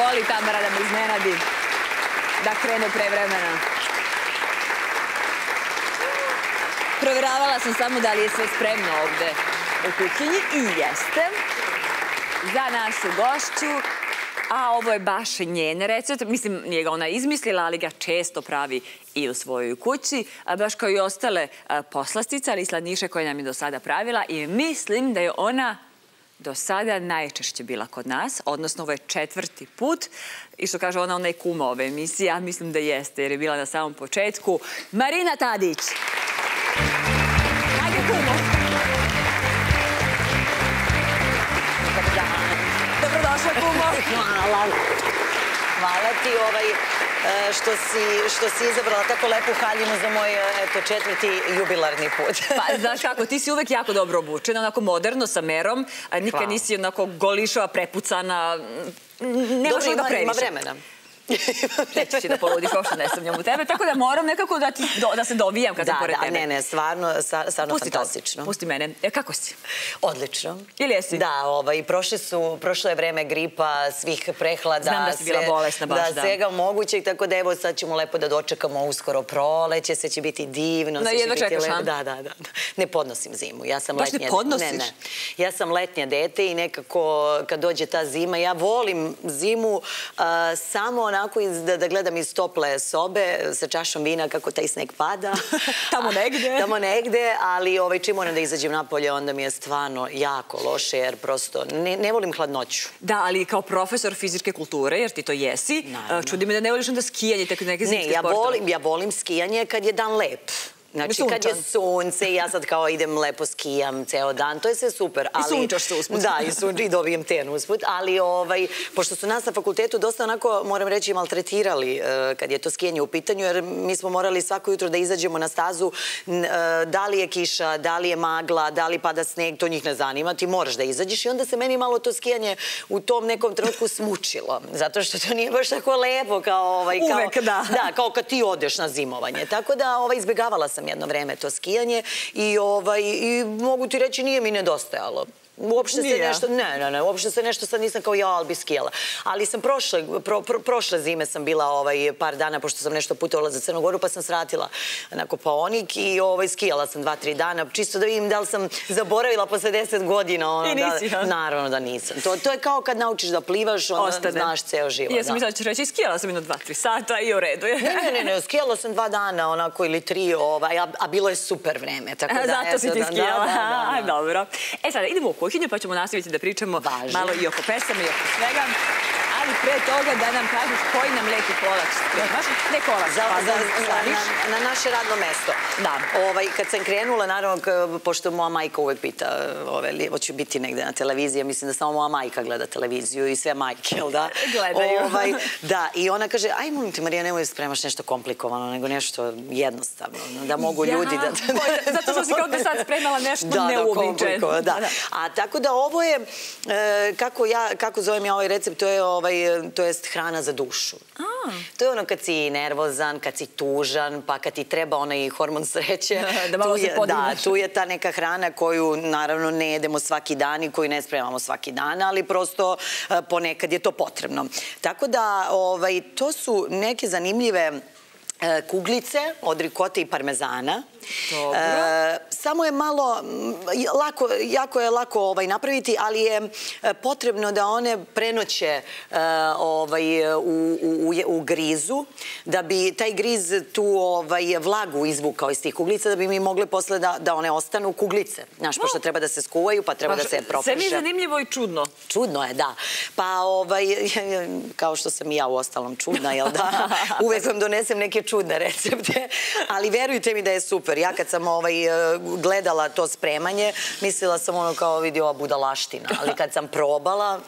voli Tamara da me iznenadi da krene pre vremena. Proveravala sam samo da li je sve spremno ovde u kuhinji i jeste za našu gošću. A ovo je baš njen recept. Mislim, nije ga ona izmislila, ali ga često pravi i u svojoj kući. Baš kao i ostale poslastice, ali i sladniše koje nam je do sada pravila. I mislim da je ona do sada najčešće bila kod nas, odnosno ovo je četvrti put. I što kaže ona, ona je kuma ove emisije, ja mislim da jeste, jer je bila na samom početku. Marina Tadić! Hajde kumo! Dobrodošla kumo! Hvala. Hvala ti ovaj, što si, što si izabrala tako lepu haljinu za moj eto, četvrti jubilarni put. Pa, znaš kako, ti si uvek jako dobro obučena, onako moderno, sa merom, nikad nisi onako golišava, prepucana, nemaš Dobro, da previše. ima vremena. Reći će da poludiš, uopšte ne sumnjam u tebe, tako da moram nekako da, ti, da se dovijam kad sam pored da, tebe. ne, ne, stvarno, stvarno pusti fantastično. To, pusti mene. E, kako si? Odlično. Ili jesi? Da, ovaj, prošle su, prošlo je vreme gripa, svih prehlada. Znam da si bila bolesna baš, da. Da, svega mogućeg, tako da evo sad ćemo lepo da dočekamo uskoro proleće, sve će biti divno. Da, jedva čekaš, a? Da, da, da. Ne podnosim zimu. Ja sam baš letnja, ne podnosiš? Ne, ne. Ja sam letnja dete i nekako kad dođe ta zima, ja volim zimu uh, samo onako iz, da, da gledam iz tople sobe sa čašom vina kako taj sneg pada. Tamo negde. Tamo negde, ali ovaj, čim moram da izađem napolje, onda mi je stvarno jako loše, jer prosto ne, ne volim hladnoću. Da, ali kao profesor fizičke kulture, jer ti to jesi, Naravno. čudi me da ne voliš onda skijanje, tako neke zimske Ne, ja sportove. volim, ja volim skijanje kad je dan lep. Znači, kad je sunce i ja sad kao idem lepo skijam ceo dan, to je sve super. Ali, I sunčaš se usput. Da, i sunčaš i dobijem ten usput. Ali, ovaj, pošto su nas na fakultetu dosta onako, moram reći, maltretirali eh, kad je to skijanje u pitanju, jer mi smo morali svako jutro da izađemo na stazu, eh, da li je kiša, da li je magla, da li pada sneg, to njih ne zanima, ti moraš da izađeš i onda se meni malo to skijanje u tom nekom trenutku smučilo. Zato što to nije baš tako lepo kao... Ovaj, kao, Uvek, da. Da, kao kad ti odeš na zimovanje. Tako da ovaj, izbjegavala sam jedno vreme to skijanje i, ovaj, i mogu ti reći nije mi nedostajalo. Uopšte se nešto, ne, ne, ne, uopšte se nešto sad nisam kao ja, ali bi skijala. Ali sam prošle, pro, pro, prošle zime sam bila ovaj, par dana, pošto sam nešto putovala za Crnogoru, pa sam sratila na Kopaonik i ovaj, skijala sam dva, tri dana, čisto da vidim da li sam zaboravila posle deset godina. Ono, I nisi, da, ha? Naravno da nisam. To, to je kao kad naučiš da plivaš, onda Ostane. znaš ceo život. Jesam da. mislila da ćeš reći, skijala sam jedno dva, tri sata i u redu je. Ne, ne, ne, ne, skijala sam dva dana, onako, ili tri, ovaj, a, a bilo je super vreme. Tako da, Zato si ti da, da, da. Dobro. E sada, idemo u kuhinju pa ćemo nastaviti da pričamo malo i oko pesama i oko svega. Ali pre toga da nam kažeš koji nam lepi kolač spremaš. Ne kolač, Za, pa za, za, na, na naše radno mesto. Da. Ovaj, kad sam krenula, naravno, pošto moja majka uvek pita, ove, li, hoću biti negde na televiziji, mislim da samo moja majka gleda televiziju i sve majke, jel da? Gledaju. Ovaj, da, i ona kaže, aj molim ti Marija, nemoj da spremaš nešto komplikovano, nego nešto jednostavno, da mogu ljudi da... Zato što si kao da sad spremala nešto da, da, neuobičajeno. komplikovano, da. A tako da ovo je, e, kako, ja, kako zovem ja ovaj recept, to je, ovaj, to jest hrana za dušu. To je ono kad si nervozan, kad si tužan, pa kad ti treba onaj hormon sreće. Da malo se je, Da, tu je ta neka hrana koju naravno ne jedemo svaki dan i koju ne spremamo svaki dan, ali prosto e, ponekad je to potrebno. Tako da ovaj, to su neke zanimljive e, kuglice od rikote i parmezana. Dobro. E, samo je malo, lako, jako je lako ovaj, napraviti, ali je e, potrebno da one prenoće e, ovaj, u, u, u grizu, da bi taj griz tu ovaj, vlagu izvukao iz tih kuglica, da bi mi mogle posle da, da one ostanu kuglice. Znaš, pošto treba da se skuvaju, pa treba da se Sve mi je zanimljivo i čudno. Čudno je, da. Pa, ovaj, kao što sam i ja u ostalom čudna, jel da? Uvek vam donesem neke čudne recepte, ali verujte mi da je super. Ja kad sam ovaj, eh, gledala to spremanje, mislila sam ono kao vidi ova budalaština, ali kad sam probala,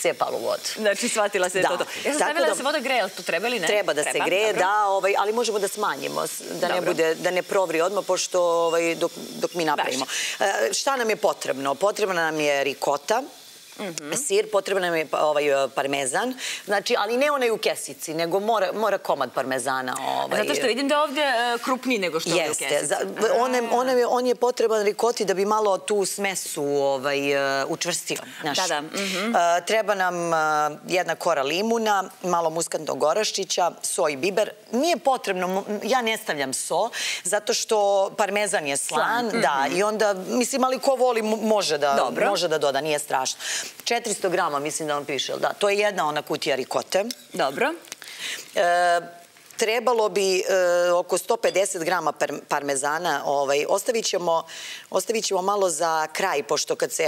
sve je palo u vodu. Znači, shvatila se Da. to. Ja sam stavila da se voda greje, ali to treba ili ne? Treba da se greje, dobro. da, ovaj, ali možemo da smanjimo, da ne, Dobro. bude, da ne provri odmah, pošto ovaj, dok, dok mi napravimo. E, šta nam je potrebno? Potrebna nam je rikota, sir, potreban nam je pa- ovaj, e, parmezan, znači, ali ne onaj u kesici, nego mora, mora komad parmezana. Ovaj, Zato što vidim da je ovdje e, krupniji nego što je u Jeste. kesici. Za, on, je, on, je, on je potreban rikoti da bi malo tu smesu ovaj, e, učvrstio. Znaš. Da, da, mhm. E, treba nam e, jedna kora limuna, malo muskatnog oraščića, so i biber. Nije potrebno, ja ne stavljam so, zato što parmezan je slan, Slan, da, i onda, mislim, ali ko voli može da, Dobro. može da doda, nije strašno. 400 grama, mislim da vam piše, da, to je jedna ona kutija rikote. Dobro. E, trebalo bi e, oko 150 grama par- parmezana. Ovaj, ostavit, ćemo, ostavit ćemo malo za kraj, pošto kad se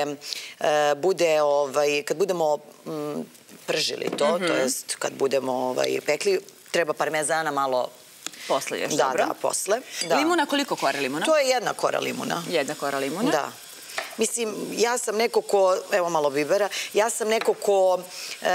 e, bude, ovaj, kad budemo mm, pržili to, to jest kad budemo ovaj, pekli, treba parmezana malo Posle još, da, dobro. da, posle. Da. Limuna, koliko kore limuna? To je jedna kora limuna. Jedna kora limuna. Da. Mislim, ja sam neko ko, evo malo bibera, ja sam neko ko e,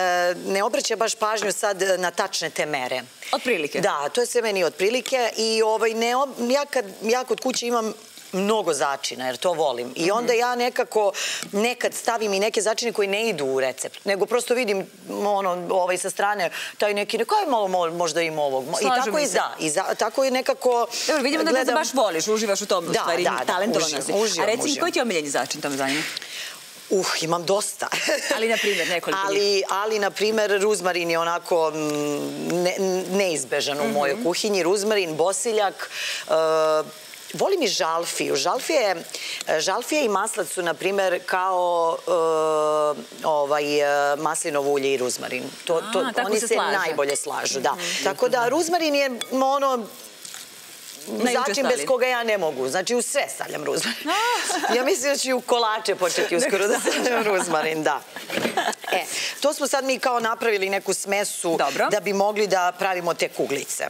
ne obraća baš pažnju sad na tačne te mere. Otprilike. Da, to je sve meni otprilike i ovaj, ne, ob- ja, kad, ja kod kuće imam mnogo začina, jer to volim. I Mhm. onda ja nekako nekad stavim i neke začine koji ne idu u recept, nego prosto vidim ono, ovaj, sa strane taj neki, neko je malo mo- možda ima ovog. I tako i da, i za, tako je nekako... Dobro, vidimo da ga baš voliš, uživaš u tom, u stvari, da, da, talentovana uživam, si. uživam, A reci mi, uživam. koji ti je omiljeni začin, to me zanima? Uh, imam dosta. Ali, na primjer, nekoliko ali, ali, na primjer, ruzmarin je onako mm, ne, neizbežan u Mhm. mojoj kuhinji. Ruzmarin, bosiljak, uh, Volim i žalfiju. Žalfije, žalfije i maslac su, na primjer, kao uh, ovaj, uh, maslinovo ulje i ruzmarin. To, to, A, oni se se, najbolje slažu, da. Tako da, ruzmarin je ono, začin bez koga ja ne mogu. Znači, u sve stavljam ruzmarin. ja mislim da ću i u kolače početi uskoro da stavljam ruzmarin, da. E, to smo sad mi kao napravili neku smesu Dobro. da bi mogli da pravimo te kuglice.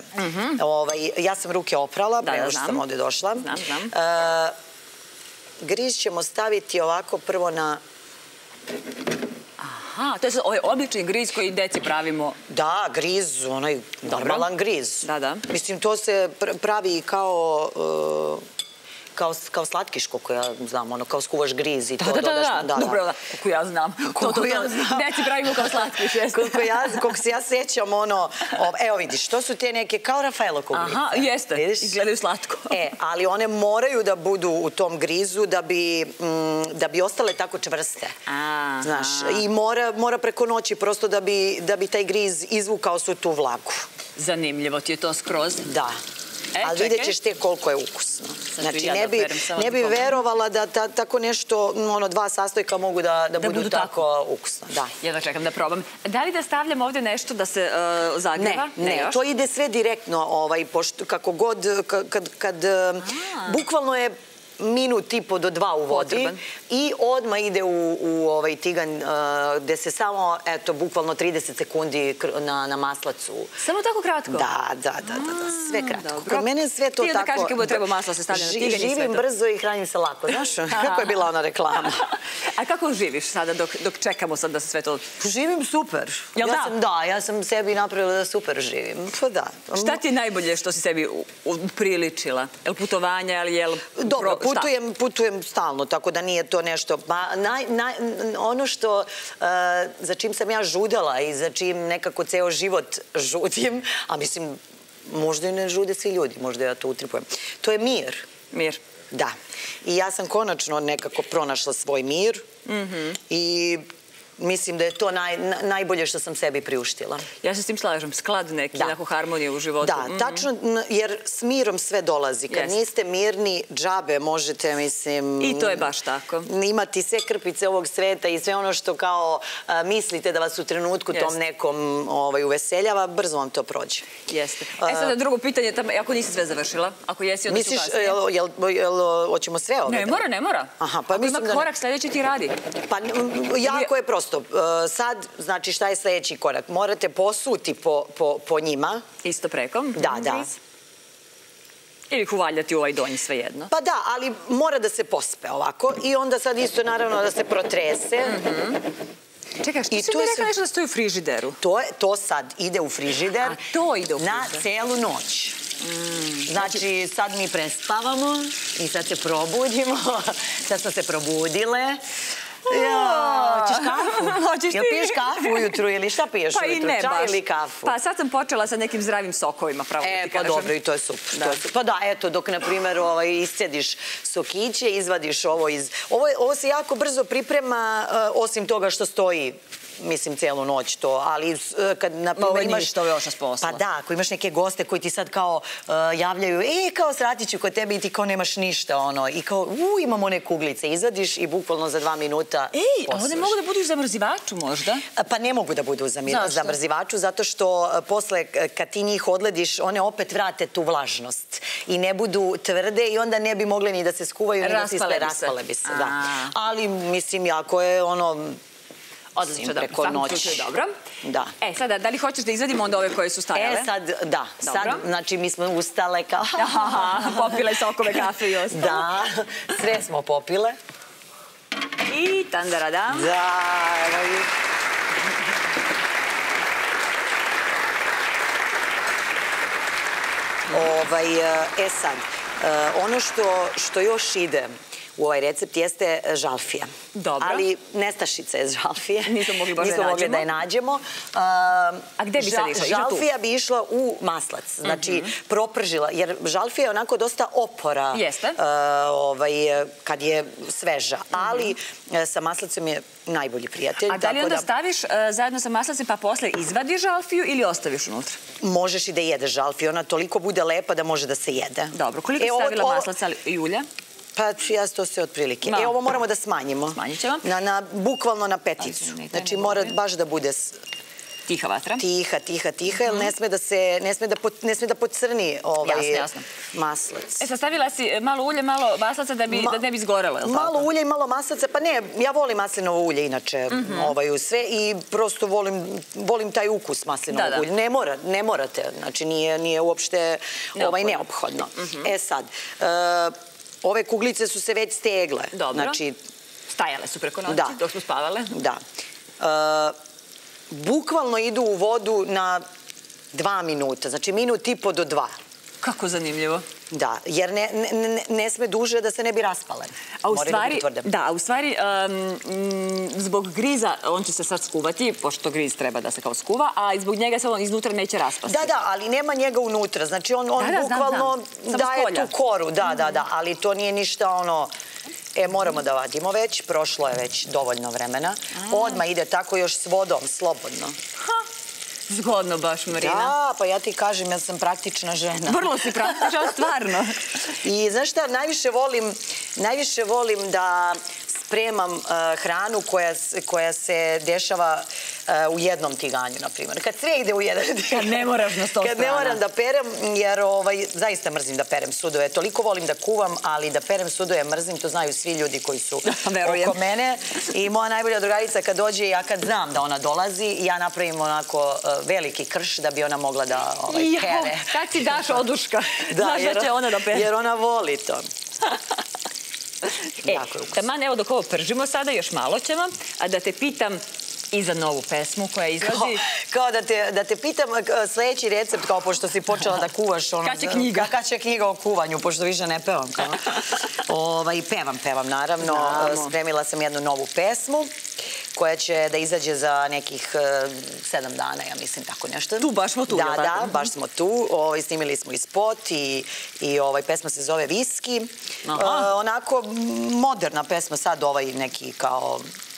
ovaj, ja sam ruke oprala, Da, pre da, nego što sam ovde došla. Znam, znam. E, griž ćemo staviti ovako prvo na... Aha, to je sad ovaj obični griz koji deci pravimo. Da, griz, onaj normalan griz. Da, da. Mislim, to se pr- pravi kao... e, kao, kao slatkiš, koliko ja znam, ono, kao skuvaš griz i to Da, da, da, dodaš. da, dobro, da, koliko ja znam. Koliko to, to, ja znam. Deci pravimo kao slatkiš, jeste. Koliko, ja, koliko se ja sećam, ono, o, evo vidiš, to su te neke kao Rafaelo kuglice. Aha, jeste, Vidiš? izgledaju slatko. E, ali one moraju da budu u tom grizu da bi, mm, da bi ostale tako čvrste. Aha. Znaš, i mora, mora preko noći prosto da bi, da bi taj griz izvukao su tu vlagu. Zanimljivo ti je to skroz. Da. E, Ali vidjet ćeš te koliko je ukusno. Znači, ja da ne bi, operem ne da bi verovala da ta, tako nešto, ono, dva sastojka mogu da, da, budu, budu tako. tako ukusno. Da. Jedva čekam da probam. Da li da stavljam ovdje nešto da se uh, Ne, zagreva? ne, još? to ide sve direktno, ovaj, pošto kako god, ka- kad, kad, eh, bukvalno je minut i po do dva u vodi Potreban. i odmah ide u, u ovaj tiganj eh, gde se samo, eto, bukvalno 30 sekundi na, na maslacu. Samo tako kratko? Da, da, da, da, da, sve kratko. dobro. Kod mene sve to Ti onda tako... kad bude trebao maslo se stavlja na tiganj i sve Živim to. brzo i hranim se lako, znaš? Kako je bila ona reklama? A kako živiš sada dok, dok čekamo sad da se sve to... Živim super. Jel ja da? Sam, da, ja sam sebi napravila da super živim. Pa da. Šta ti je najbolje što si sebi upriličila? Je li putovanja ili je li... Dobro? Putujem, putujem stalno, tako da nije to nešto... Ma, naj, naj, ono što, uh, za čim sam ja žudala i za čim nekako ceo život žudim, a mislim, možda i ne žude svi ljudi, možda ja to utripujem, to je mir. Mir. Da. I ja sam konačno nekako pronašla svoj mir Mhm. i mislim da je to naj, na- najbolje što sam sebi priuštila. Ja se s tim slažem. Sklad neki, Da. neku harmoniju u životu. Da, Mhm. tačno, jer s mirom sve dolazi. Kad niste mirni, džabe možete, mislim... I to je baš tako. Imati sve krpice ovog sveta i sve ono što kao a, mislite da vas u trenutku tom nekom ovaj, uveseljava, brzo vam to prođe. Jeste. E sada drugo pitanje, ako nisi sve završila, ako jesi, onda Misliš, su kasnije. jel, jel, jel, hoćemo sve ove? Ne mora, ne mora. Aha, pa ako mislim ima da korak, sljedeći ti radi. Pa jako je prosto. E, Sad, znači šta je sljedeći korak? Morate posuti po, po, po njima. Isto preko. Da, Mhm, da. griz. Ili ih uvaljati u ovaj donji, svejedno. Pa da, ali mora da se pospe ovako i onda sad isto naravno da se protrese. Čekaj, što I si mi rekla sve- nešto da stoji u frižideru? To, sad ide u frižider. A to ide u Na frižider. celu noć. Znači, sad mi prespavamo i sad se probudimo. Sad smo se probudile. Ja, hoćeš kafu? Hoćeš ti? Jel piješ kafu ujutru ili šta piješ Pa i ujutru? ne Čaj baš. ili kafu? Pa sad sam počela sa nekim zdravim sokovima, pravo da E, ti pa kažem. dobro, i to je super. Da. To je super. Pa da, eto, dok, na primjer, ovaj, iscediš sokiće, izvadiš ovo iz... Ovo, se jako brzo priprema, eh, osim toga što stoji mislim, celu noć to, ali eh, kad, na Ma, ovo primjer, je imaš... ništa, ovo je još s posla. Pa da, ako imaš neke goste koji ti sad kao eh, javljaju, e, kao sratiću kod tebe i ti kao nemaš ništa, ono, i kao, u, imamo one kuglice, izvadiš i bukvalno za dva minuta Ej, a ovdje posuš. mogu da budu i zamrzivaču možda? Pa ne mogu da budu Zašto? zamrzivaču, zato što e, posle e, kad ti njih odlediš, one opet vrate tu vlažnost i ne budu tvrde i onda ne bi mogle ni da se skuvaju, ni da se Raspale bi se. Da. Ali, mislim, jako je ono... Odlično, dobro. preko noći. dobro. Da. E, sada, da li hoćeš da izvadimo onda ove koje su stajale? E, sad, da, sad, Dobro. znači, mi smo ustale kao... Aha, popile sokove, kafe i ostalo. Da, sve smo popile. I tandaradam. Da, evo ih. Ovaj, e sad, e, ono što, što još ide u ovaj recept jeste žalfija. Dobro. Ali nestašica je žalfije. Nismo mogli baš da je Nismo mogli nađemo. da je nađemo. A gde bi sad išla? Žalfija bi išla u maslac. Znači, propržila. Jer žalfija je onako dosta opora. Jeste. e, ovaj, kad je sveža. Ali e, sa maslacom je najbolji prijatelj. A da li onda staviš e, zajedno sa maslacem pa posle izvadiš žalfiju ili ostaviš unutra? Možeš i da jedeš žalfiju. Ona toliko bude lepa da može da se jede. Dobro, koliko E, si stavila ovo- maslaca i ulja? Pa ja to sve otprilike. E, ovo moramo da smanjimo. Smanjit ćemo. Na, na, bukvalno na peticu. Znači, mora baš da bude Tiha vatra. tiha, tiha, tiha, jer ne sme da se, ne sme da, pot, ne sme da pocrni ovaj Jasno, jasno. maslac. E sad stavila si malo ulje, malo maslaca da, bi, Ma- da ne bi izgorelo, je li Malo tako? ulje i malo maslaca, pa ne, ja volim maslinovo ulje inače Mhm. ovaj, u sve i prosto volim, volim taj ukus maslinovog ulja. Ne, mora, ne morate, znači nije, nije uopšte ovaj, Neophodno. neophodno. E sad, e, ove kuglice su se već stegle. Dobro. Znači, Stajale su preko noći Da. dok smo spavale. da. E, bukvalno idu u vodu na dva minuta, znači minut i po do dva. Kako zanimljivo. Da, jer ne, ne, ne, ne sme duže da se ne bi raspale. A u stvari, da, u stvari, um, mm, zbog griza, on će se sad skuvati, pošto griz treba da se kao skuva, a zbog njega se on iznutra neće raspasti. Da, da, ali nema njega unutra. Znači, on, on Da, da, znam, bukvalno znam. Daje tu koru. Da, da, da, ali to nije ništa ono... E, moramo da vadimo već, prošlo je već dovoljno vremena. Odmah ide tako još s vodom, slobodno. Ha, zgodno baš, Marina. Da, pa ja ti kažem, ja sam praktična žena. Vrlo si praktična, stvarno. I znaš šta, najviše volim, najviše volim da spremam uh, hranu koja, se dešava uh, u jednom tiganju, na primjer. Kad sve ide u jedan tiganj. ne moraš na sto Kad ne strana. moram da perem, jer ovaj, zaista mrzim da perem sudove. Toliko volim da kuvam, ali da perem sudove mrzim, to znaju svi ljudi koji su Verujem. oko mene. I moja najbolja drugarica kad dođe, ja kad znam da ona dolazi, ja napravim onako uh, veliki krš da bi ona mogla da ovaj, pere. kad ti daš oduška, znaš da će ona da pere. Jer ona voli to. E, taman, evo dok ovo pržimo sada, još malo ćemo, a da te pitam i za novu pesmu koja izlazi. kao da, te, da te pitam k- sledeći recept, kao pošto si počela da kuvaš. Ono, Kad će knjiga? Kad će knjiga o kuvanju, pošto više ne pevam. Kao. ovaj, pevam, pevam, naravno. Spremila sam jednu novu pesmu koja će da izađe za nekih eh, sedam dana, ja mislim, tako nešto. Tu, baš smo tu, Da, da, baš smo tu. Ovaj, snimili smo i spot i, i ovaj, pesma se zove Viski. Eh, onako moderna pesma, sad ovaj neki kao e,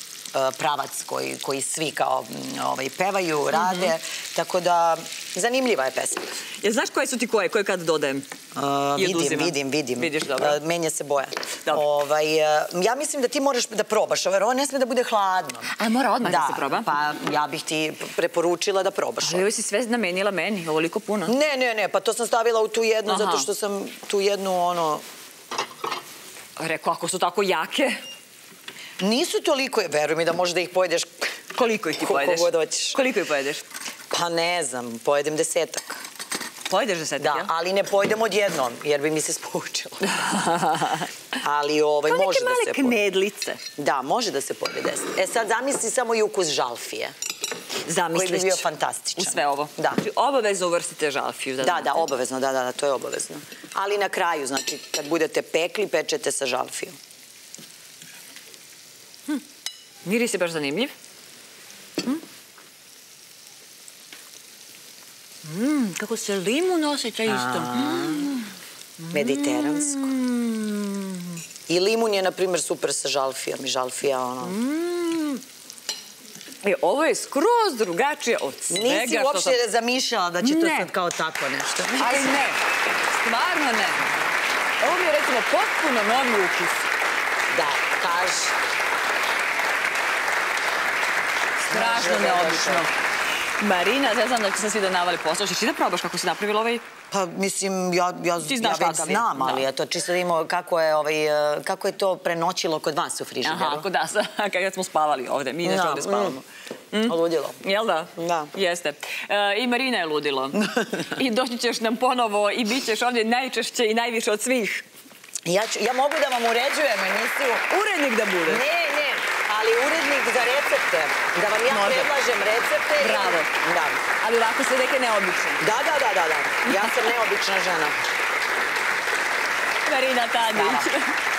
pravac koji, koji svi kao ovaj, pevaju, rade, tako da zanimljiva je pesma. Jel znaš koje su ti koje, koje kad dodajem? Uh, I vidim, vidim, vidim. Vidiš, dobro. Uh, menja se boja. Dobro. Ovaj, uh, ja mislim da ti moraš da probaš, ovo, jer ovo ne sme da bude hladno. A mora odmah da se proba? pa ja bih ti preporučila da probaš. Ali ovo si sve namenila meni, ovoliko puno. Ne, ne, ne, pa to sam stavila u tu jednu, Aha. zato što sam tu jednu, ono, Rekao, ako su tako jake, nisu toliko, veruj mi da možeš da ih pojedeš koliko ih ti Koliko pojedeš? god hoćeš. Koliko ih pojedeš? Pa ne znam, pojedem desetak. Pojedeš desetak, Da, jel? ali ne pojedem odjednom, jer bi mi se spučilo. ali ovaj, Kao može neke da male se pojede. knedlice. Da, može da se pojede deset. E sad zamisli samo i ukus žalfije. Zamisliš. Koji bi bio fantastičan. U sve ovo. Da. Znači, obavezno uvrstite žalfiju. Da, znate. da, obavezno, da, da, da, to je obavezno. Ali na kraju, znači, kad budete pekli, pečete sa žalfijom. Miris je baš zanimljiv. Mm, kako se limun osjeća isto. Mediteransko. I limun je, na primjer, super sa žalfijom i žalfija, ono... E, ovo je skroz drugačije od svega Nisi što uopšte sam... zamišljala da će to Ne. sad kao tako nešto. Ali ne, stvarno ne. Ovo mi je recimo potpuno novi ukus. Da, kaži. Strašno neobično. Marina, ne znam da će se svi da navali posao. Ti da probaš kako si napravila ovaj... Pa, mislim, ja, ja, Ti znaš ja već je, znam, ali da. eto, čisto da imamo kako je, ovaj, eh, kako je to prenoćilo kod vas u frižideru. Aha, ako da, sa- kad smo spavali ovde. Mi nešto ovde spavamo. mm. Ludilo. Jel da? Da. Jeste. E, I Marina je ludilo. I doći ćeš nam ponovo i bit ćeš ovdje najčešće i najviše od svih. Ja, ću, ja mogu da vam uređujem emisiju. Urednik da bude. Ne, ali urednik za recepte. Da vam ja Može. predlažem recepte. i- Bravo. Da. Ali ovako sve neke neobične. Da, da, da, da, da. Ja sam neobična žena. Marina Tadić. Hvala.